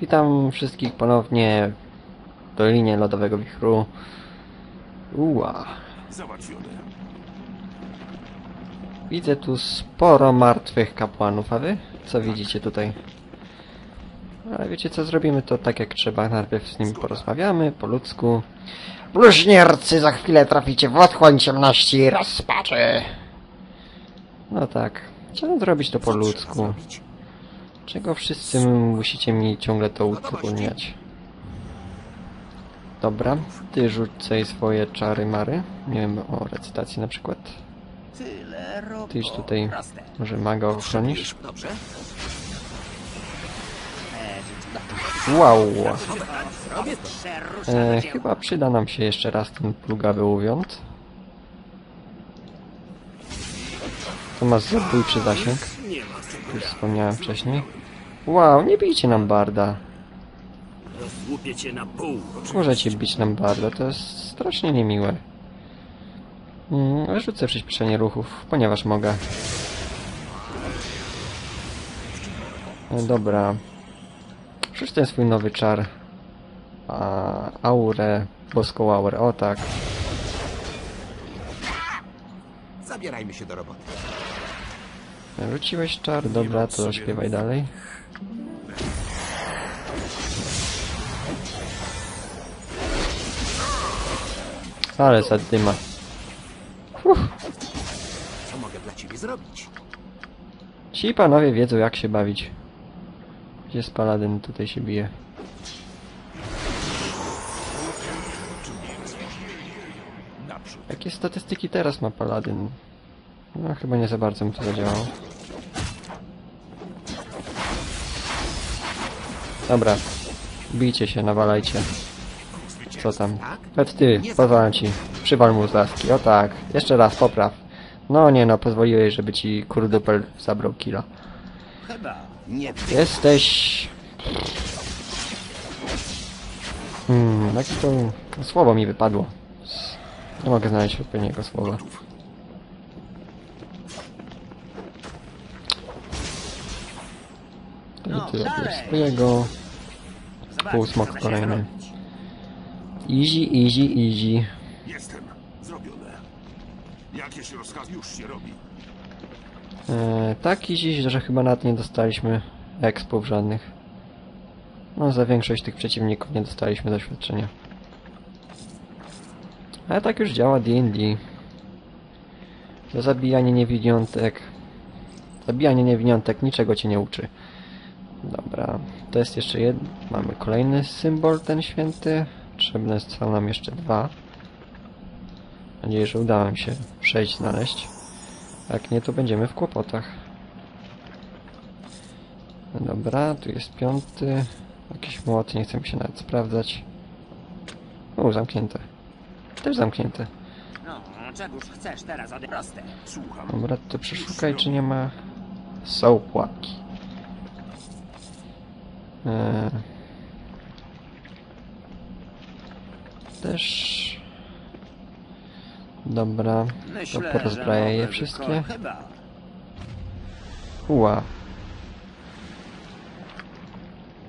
Witam wszystkich ponownie w Dolinie Lodowego Wichru. Załatwione. Widzę tu sporo martwych kapłanów, a wy? Co widzicie tutaj? Ale wiecie co, zrobimy to tak jak trzeba. Najpierw z nimi porozmawiamy, po ludzku. Bluźniercy, za chwilę traficie w otchłań ciemności i rozpaczy. No tak. Trzeba zrobić to po ludzku. Czego wszyscy musicie mi ciągle to utrudniać? Dobra, ty sobie swoje czary mary. Nie wiem, o recytacji na przykład. Ty już tutaj może maga ochronisz? Wow! E, chyba przyda nam się jeszcze raz ten plugawy łowiąc. To ma zabójczy zasięg. Już wspomniałem wcześniej. Wow, nie bijcie nam barda. Rozłupię cię na pół. Możecie bić nam barda, to jest strasznie niemiłe. Mm, rzucę przyspieszenie ruchów, ponieważ mogę. E, Dobra. Rzuć ten swój nowy czar. A, aurę, boską aurę, o tak. Zabierajmy się do roboty. Rzuciłeś czar, dobra, to śpiewaj dalej. Ale zadyma. Co mogę dla ciebie zrobić? Ci panowie wiedzą jak się bawić. Gdzie jest paladyn? Tutaj się bije. Jakie statystyki teraz ma paladyn? No chyba nie za bardzo mi to zadziałało. Dobra. Bijcie się, nawalajcie. Co tam? Nawet ty, pozwalam ci. Przywal mu z laski. O tak. Jeszcze raz, popraw. No nie no, pozwoliłeś, żeby ci kurdupel zabrał. Nie Jesteś... Hmm, jakie to słowo mi wypadło. Nie mogę znaleźć odpowiedniego słowa. Ty robisz swojego. Półsmok kolejny. Easy, easy, easy. Jestem. Zrobione. Jakieś rozkaz już się robi. E, tak easy, że chyba nawet nie dostaliśmy expów żadnych. No, za większość tych przeciwników nie dostaliśmy doświadczenia. Ale tak już działa D&D. Za zabijanie niewiniątek... Zabijanie niewiniątek niczego cię nie uczy. Dobra, to jest jeszcze jeden. Mamy kolejny symbol, ten święty. Potrzebne są nam jeszcze dwa. Mam nadzieję, że uda nam się przejść, znaleźć. Jak nie, to będziemy w kłopotach. Dobra, tu jest piąty. Jakiś młot, nie chcę mi się nawet sprawdzać. U, zamknięte. Też zamknięte. No, czegoż chcesz teraz ode proste. Słucham. Dobra, to przeszukaj, czy nie ma... Są płatki. Eee... Też... Dobra, to porozbraję je wszystkie. Uła.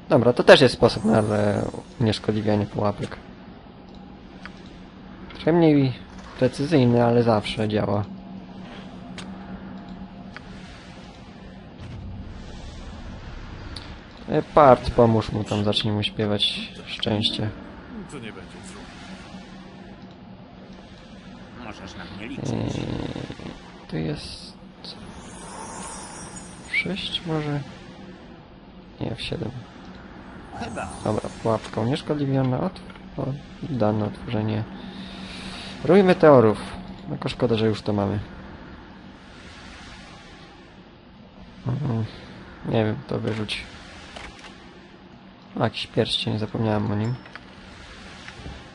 Dobra, to też jest sposób na e, unieszkodliwianie pułapek. Trochę mniej precyzyjny, ale zawsze działa. Part, pomóż mu tam, zacznij mu śpiewać szczęście. To nie będzie. Możesz na mnie liczyć. Eee, tu jest... Sześć może? Nie, w siedem. Chyba. Dobra, pułapka unieszkodliwiona, otw o, dane otworzenie. Rój meteorów. Tylko szkoda, że już to mamy. Mhm. Nie wiem, to wyrzuć. A, jakiś pierścień, zapomniałem o nim.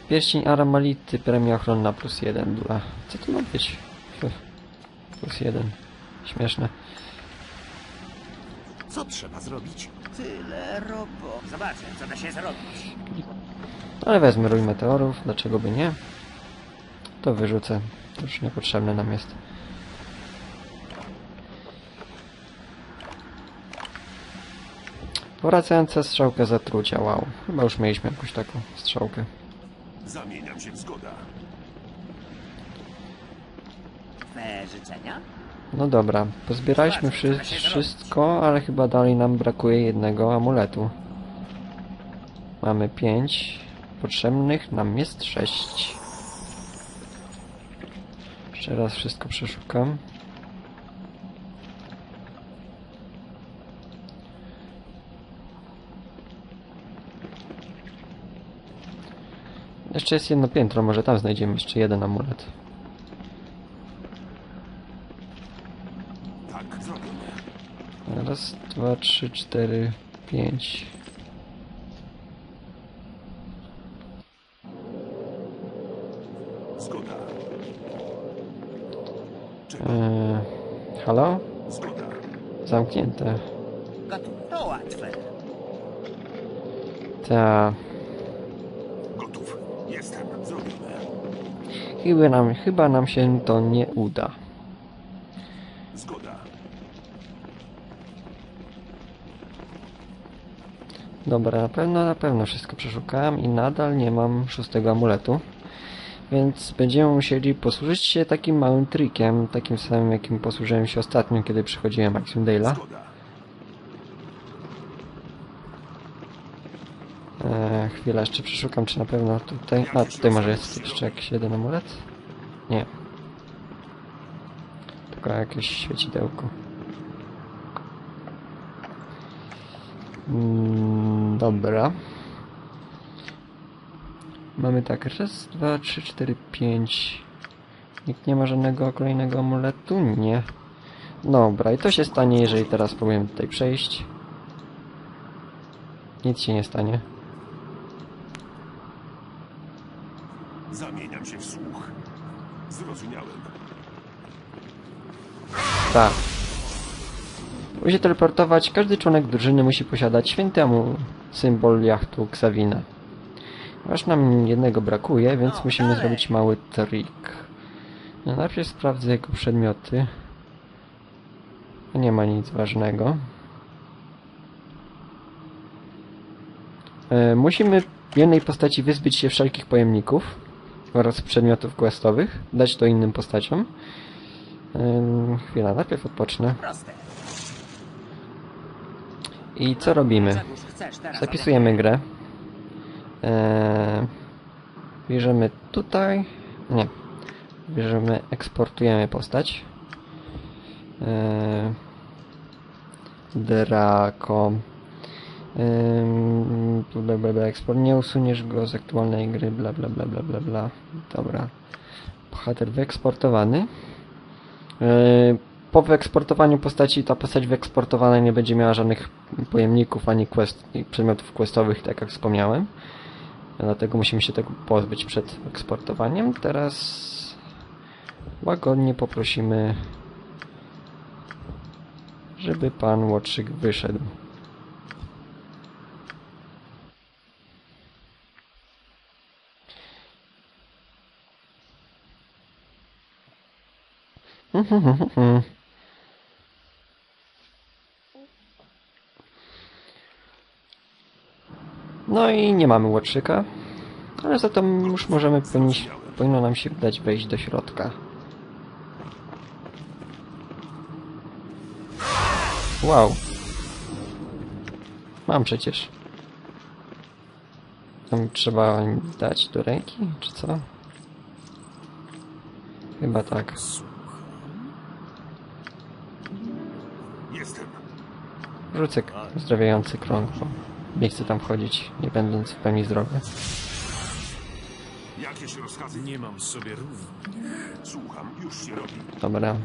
Pierścień Aramality, premia ochronna plus jeden dla... Co to ma być? Plus jeden. Śmieszne. Co trzeba zrobić? Tyle robo. Zobaczę, co da się zrobić. Ale wezmę rój meteorów, dlaczego by nie? To wyrzucę. To już niepotrzebne nam jest. Powracająca strzałka zatrucia, wow. Chyba już mieliśmy jakąś taką strzałkę. Zamieniam się w zgoda. Twe życzenia? No dobra, pozbieraliśmy wszy wszystko, ale chyba dalej nam brakuje jednego amuletu. Mamy pięć. Potrzebnych nam jest sześć. Jeszcze raz wszystko przeszukam. Jeszcze jest jedno piętro, może tam znajdziemy jeszcze jeden amulet. Tak. Raz, dwa, trzy, cztery, pięć. Zgoda. Eee, halo? Zgoda. Zamknięte. To łatwe. Ta. Gotów. Jestem. Zrobione. Chyba nam, chyba nam się to nie uda. Zgoda. Dobra, na pewno, na pewno wszystko przeszukałem i nadal nie mam szóstego amuletu. Więc będziemy musieli posłużyć się takim małym trikiem, takim samym jakim posłużyłem się ostatnio, kiedy przychodziłem Axiom Dale'a. Chwilę, jeszcze przeszukam, czy na pewno tutaj... A, tutaj może jest jeszcze jakiś jeden amulet? Nie. Tylko jakieś świecidełko. Mm, dobra. Mamy tak, raz, dwa, trzy, cztery, pięć. Nikt nie ma żadnego kolejnego amuletu? Nie. Dobra, i to się stanie, jeżeli teraz spróbujemy tutaj przejść. Nic się nie stanie. Zamieniam się w słuch. Zrozumiałem. Tak. By się teleportować, każdy członek drużyny musi posiadać święty amu symbol jachtu Xavina. Aż nam jednego brakuje, więc No, musimy dalej. zrobić mały trik. No, najpierw sprawdzę jego przedmioty. Nie ma nic ważnego. E, musimy w jednej postaci wyzbyć się wszelkich pojemników oraz przedmiotów questowych, dać to innym postaciom. Chwila, najpierw odpocznę. I co robimy? Zapisujemy grę. Eee, bierzemy tutaj. Nie. Bierzemy, eksportujemy postać. Eee, Draco. Ehm, tu bla, bla, bla, eksport. Nie usuniesz go z aktualnej gry, bla bla bla bla bla bla. Dobra. Bohater wyeksportowany. Po wyeksportowaniu postaci ta postać wyeksportowana nie będzie miała żadnych pojemników ani quest, przedmiotów questowych, tak jak wspomniałem. Dlatego musimy się tego pozbyć przed eksportowaniem. Teraz łagodnie poprosimy, żeby pan Łotrzyk wyszedł. No i nie mamy łotrzyka, ale za to już możemy, powinni, powinno nam się udać wejść do środka. Wow. Mam przecież. Tam trzeba dać do ręki, czy co? Chyba tak. Jestem. Rzucę zdrowiający krąg, bo nie chcę tam wchodzić, nie będąc w pełni zdrowy. Jakieś rozkazy? Nie mam sobie równych. Słucham. Już się robi. Dobra.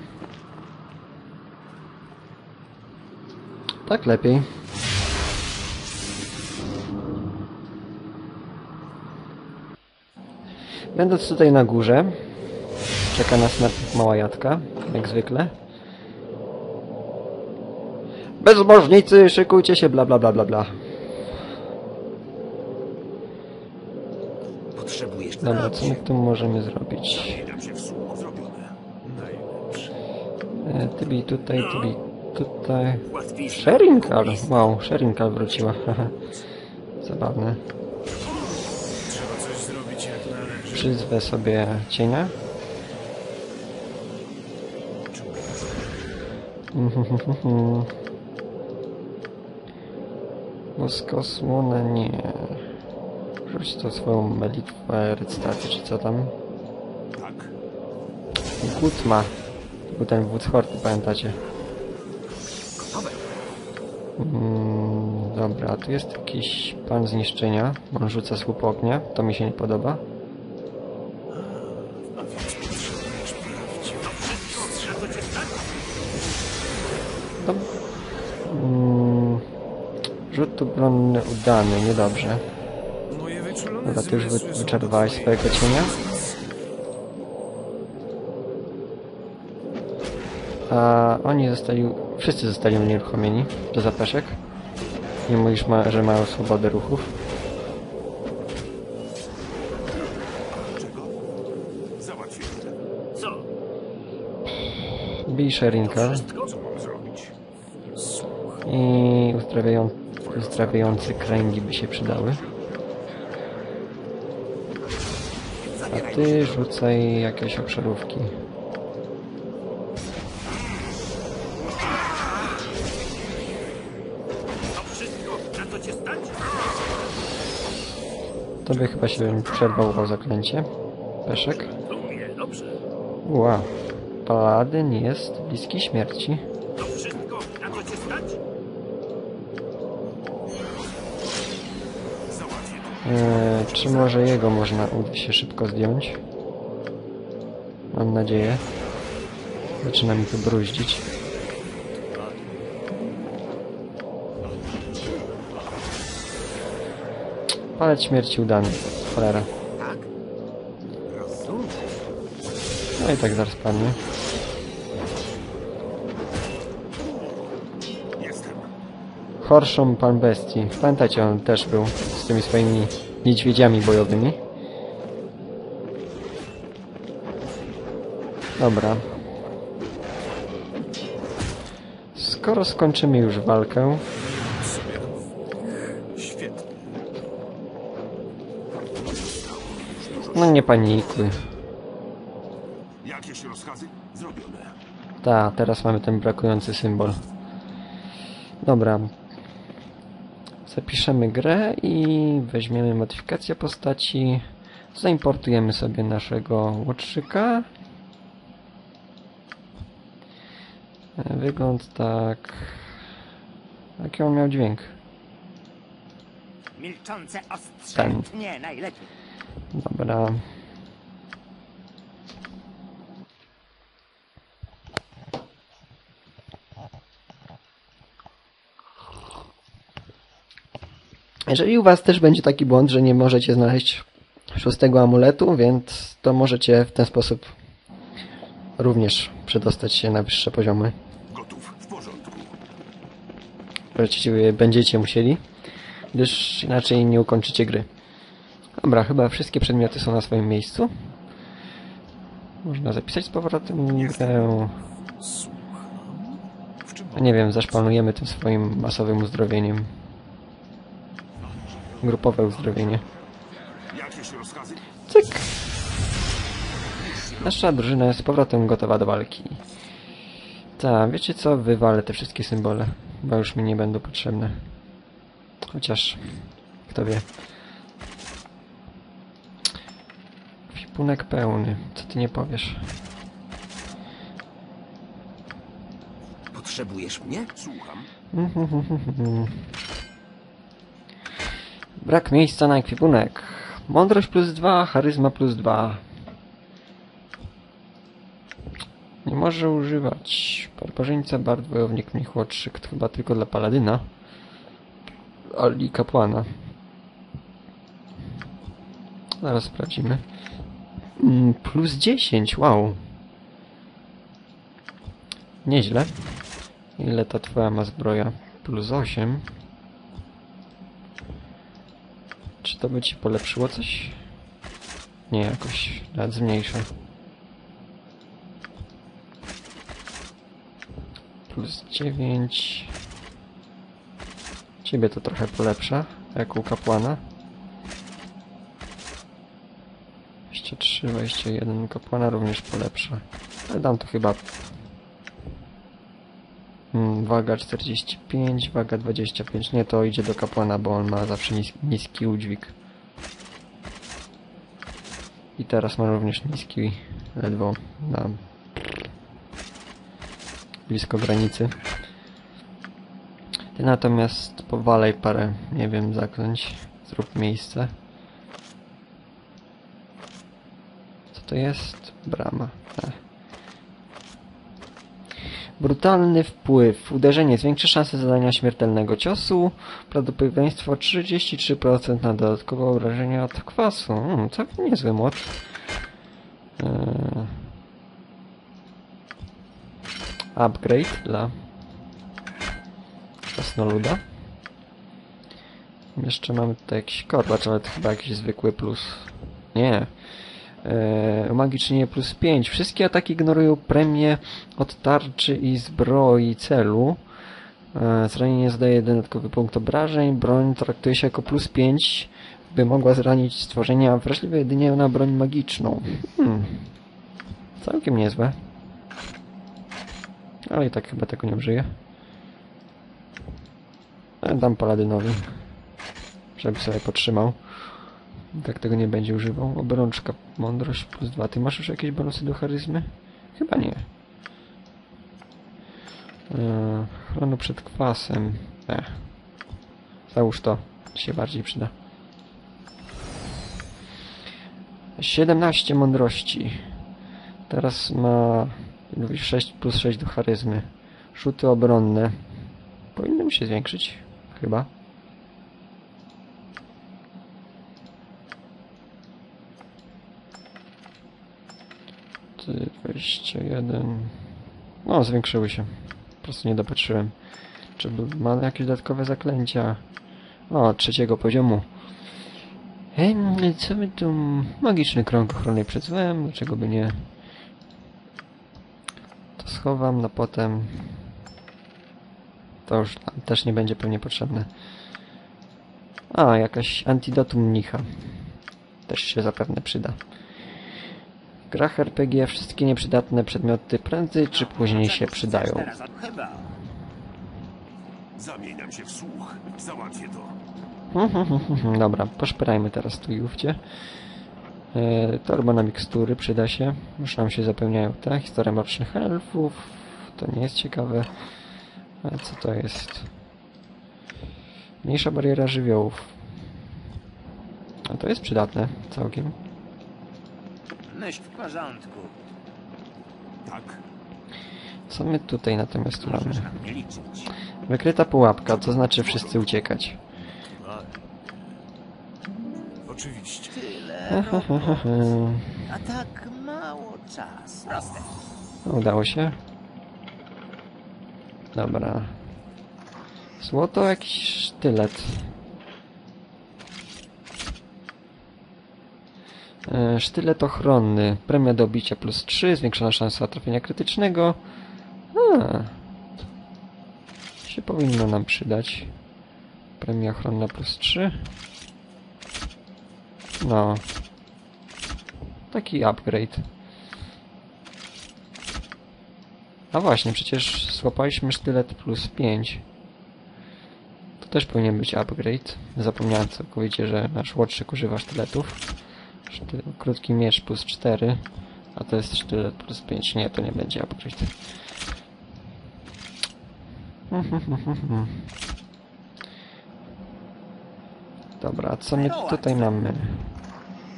Tak lepiej. Będąc tutaj na górze, czeka nas mała jatka, jak zwykle. Bezbożnicy, szykujcie się, bla bla bla bla bla. Potrzebujesz Dobra, co my tu możemy zrobić? E, Ty bij tutaj, ty bij tutaj... Łatwiejszy. Sherinkal! Wow, Sherinkal wróciła. haha. Zabawne. Trzeba coś zrobić jak należy. Przyzwę sobie cienia. Mhm. Woskosłonę nie. Rzuć to swoją modlitwę recytacji, czy co tam. Tak. Gutma. Był ten wódz hordy, pamiętacie? Mm, dobra, tu jest jakiś pan zniszczenia. On rzuca słup ognia. To mi się nie podoba. Obronny udany, niedobrze. Dobra, ty już wy wyczerpałeś swojego cienia. A oni zostali, wszyscy zostali unieruchomieni do zapeszek. Nie mówisz, ma, że mają swobodę ruchów. Bij Sherinka i uzdrawiają, uzdrawiający kręgi by się przydały. A ty rzucaj jakieś obszarówki. Tobie chyba się przerwało zaklęcie. Peszek. Ła. Paladyn jest bliski śmierci. Eee, czy może jego można uda się szybko zdjąć? Mam nadzieję. Zaczyna mi to bruździć. Palec śmierci udany. Cholera. Tak? No i tak zaraz padnie. Horszą pan bestii. Pamiętajcie, on też był z tymi swoimi niedźwiedziami bojowymi. Dobra. Skoro skończymy już walkę, no nie panikuj. Jakieś rozkazy? Zrobione. Ta, teraz mamy ten brakujący symbol. Dobra. Zapiszemy grę i weźmiemy modyfikację postaci. Zaimportujemy sobie naszego łotrzyka. E, Wygląd tak... Jaki on miał dźwięk? Milczące ostrze. Ten. Nie, najlepiej. Dobra. Jeżeli u Was też będzie taki błąd, że nie możecie znaleźć szóstego amuletu, więc to możecie w ten sposób również przedostać się na wyższe poziomy. Gotów. W porządku. Będziecie, będziecie musieli, gdyż inaczej nie ukończycie gry. Dobra, chyba wszystkie przedmioty są na swoim miejscu. Można zapisać z powrotem grę. Nie wiem, zaszpanujemy tym swoim masowym uzdrowieniem. Grupowe uzdrowienie. Cyk! Nasza drużyna jest z powrotem gotowa do walki. Tak, wiecie co? Wywalę te wszystkie symbole, bo już mi nie będą potrzebne. Chociaż, kto wie. Kwipunek pełny. Co ty nie powiesz? Potrzebujesz mnie? Słucham. Brak miejsca na ekwipunek. Mądrość plus dwa, charyzma plus dwa. Nie może używać. Barbarzyńca, bard, wojownik, mnich, łotrzyk. To chyba tylko dla paladyna. Ali kapłana. Zaraz sprawdzimy. Mm, plus 10, wow. Nieźle. Ile ta twoja ma zbroja? Plus 8. To by ci polepszyło coś? Nie, jakoś nawet zmniejsza. plus 9. Ciebie to trochę polepsza, jak u kapłana. 23, 21 kapłana również polepsza. Ale dam to chyba... Waga 45, waga 25. Nie, to idzie do kapłana, bo on ma zawsze nis niski udźwig. I teraz ma również niski, ledwo na blisko granicy. Ty natomiast powalej parę, nie wiem, zaklęć. Zrób miejsce. Co to jest? Brama. Ech. Brutalny wpływ. Uderzenie zwiększy szanse zadania śmiertelnego ciosu. Prawdopodobieństwo 33% na dodatkowe obrażenia od kwasu. Hmm, całkiem niezły mod. Eee. Upgrade dla krasnoluda. Jeszcze mamy tutaj jakiś korlacz, ale to chyba jakiś zwykły plus. Nie. Eee, magicznie plus 5. Wszystkie ataki ignorują premię od tarczy i zbroi celu. Eee, zranienie zadaje dodatkowy punkt obrażeń. Broń traktuje się jako plus 5, by mogła zranić stworzenia wrażliwe jedynie na broń magiczną. Hmm. Całkiem niezłe. Ale i tak chyba tego nie użyję. Ale dam paladynowi. Żeby sobie potrzymał. Tak tego nie będzie używał. Obrączka, mądrość plus dwa. Ty masz już jakieś bonusy do charyzmy? Chyba nie. Eee, przed kwasem. Ech. Załóż to. Się bardziej przyda. 17 mądrości. Teraz ma 6 plus 6 do charyzmy. Rzuty obronne. Powinny mu się zwiększyć. Chyba. Ty, 21. No, zwiększyły się. Po prostu nie dopatrzyłem. Czy ma jakieś dodatkowe zaklęcia? O, trzeciego poziomu. Em, co my tu... Magiczny krąg ochrony przed złem. Dlaczego by nie? To schowam na potem. To już tam też nie będzie pewnie potrzebne. A, jakaś antidotum mnicha. Też się zapewne przyda. W grach RPG wszystkie nieprzydatne przedmioty prędzej czy później się przydają. Zamieniam się w słuch. Załatwię to. Dobra, poszperajmy teraz tu i ówdzie. E, torba na mikstury przyda się. Już nam się zapełniają te. Historia mrocznych elfów. To nie jest ciekawe. A co to jest? Mniejsza bariera żywiołów. A to jest przydatne całkiem. Myśl w porządku. Tak? Co my tutaj natomiast mamy? Możesz na mnie liczyć. Wykryta pułapka, to znaczy wszyscy uciekać. Ale... Oczywiście. Tyle. A tak mało czasu. Proste. Udało się. Dobra. Złoto, jakiś sztylet. E, Sztylet ochronny. Premia do bicia plus 3, zwiększona szansa trafienia krytycznego. A. Się powinno nam przydać. Premia ochronna plus 3. No. Taki upgrade. A właśnie, przecież złapaliśmy sztylet plus 5. To też powinien być upgrade. Zapomniałem całkowicie, że nasz łotrzyk używa sztyletów. Krótki miecz plus 4. A to jest sztylet plus 5. Nie, to nie będzie upgrade. Dobra, a co my tutaj mamy?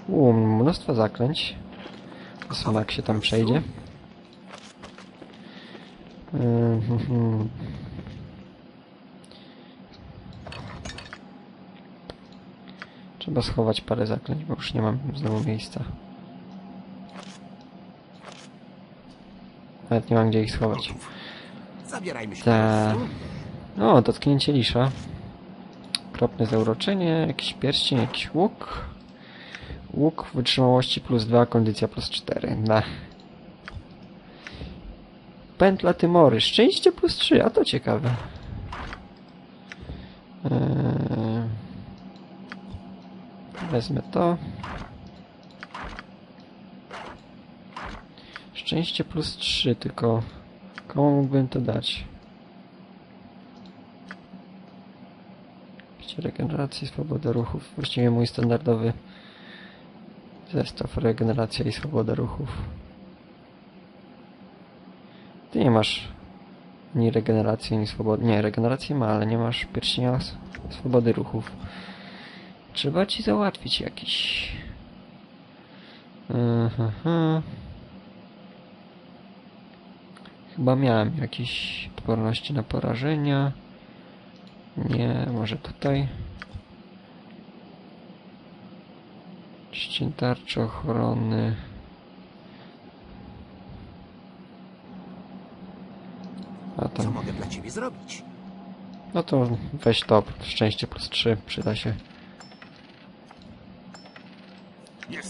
U, mnóstwo zaklęć. Smak się tam przejdzie. Mhm. Trzeba schować parę zaklęć, bo już nie mam znowu miejsca. Nawet nie mam gdzie ich schować. Zabierajmy się Ta... O, dotknięcie lisza. Kropne zauroczenie, jakiś pierścień, jakiś łuk. Łuk wytrzymałości plus 2, kondycja plus 4. Na. pętla Tymory. Szczęście plus 3, a to ciekawe. Eee, wezmę to. Szczęście plus 3, tylko komu mógłbym to dać? Regeneracji, swoboda ruchów. Właściwie mój standardowy zestaw regeneracja i swoboda ruchów. Ty nie masz ani regeneracji, ani swobody. Nie, regenerację ma, ale nie masz pierścienia swobody ruchów. Trzeba ci załatwić jakiś. Mhm. Chyba miałem jakieś odporności na porażenia. Nie, może tutaj. Ścień tarczy ochrony. A Co tam. mogę dla ciebie zrobić? No to weź to. Szczęście plus 3 przyda się.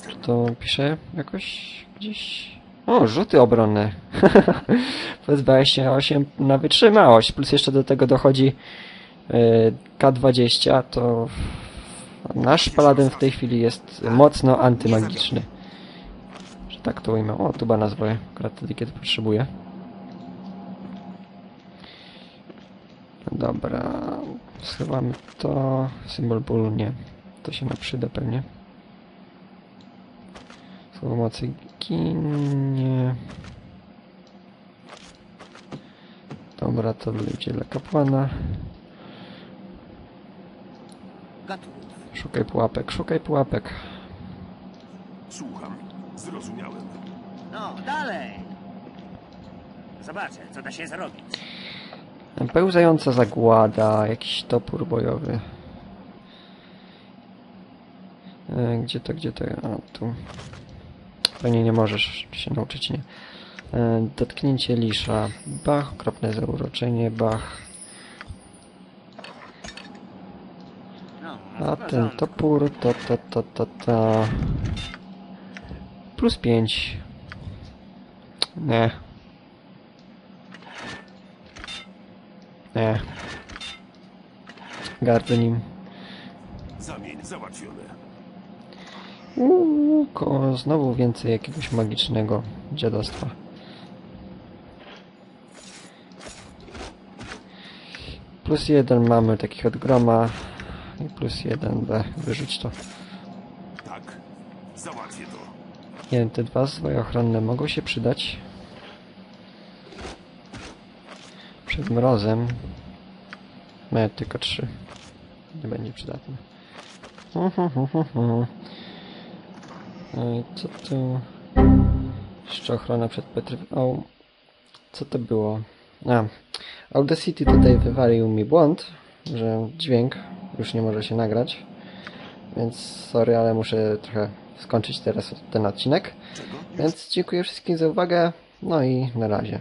Jestem. To piszę jakoś gdzieś. O, rzuty obronne. Plus 28 na wytrzymałość. Plus jeszcze do tego dochodzi y, K20, to nasz paladyn w tej chwili jest mocno antymagiczny. Że tak to ujmę. O, tuba nazwę, akurat wtedy, kiedy potrzebuję. Dobra, schowamy to. Symbol bólu nie. To się nam przyda pewnie. Mocy ginie. Dobra, to ludzie dla kapłana. Szukaj pułapek, szukaj pułapek. Słucham. Zrozumiałem. No, dalej. Zobaczę, co da się zrobić. Pełzająca zagłada, jakiś topór bojowy. E, Gdzie to, gdzie to? A, tu. Pewnie nie możesz się nauczyć, nie? E, Dotknięcie lisza. Bach, okropne zauroczenie, bach. A ten topór, to, to, to, to, to. Plus 5. Nie. Nie. Gardzę nim. Zamień załatwione. Uuu, ko, znowu więcej jakiegoś magicznego dziadostwa. Plus jeden mamy takich od groma. I plus jeden B. Wyrzuć to. Tak. Załatwię to. Nie wiem, te dwa zwoje ochronne mogą się przydać. Przed mrozem. Nie, tylko trzy. Nie będzie przydatne. No i co tu? Jeszcze ochrona przed Petryf... O, co to było? A, Audacity tutaj wywalił mi błąd, że dźwięk już nie może się nagrać. Więc sorry, ale muszę trochę skończyć teraz ten odcinek. Więc dziękuję wszystkim za uwagę. No i na razie.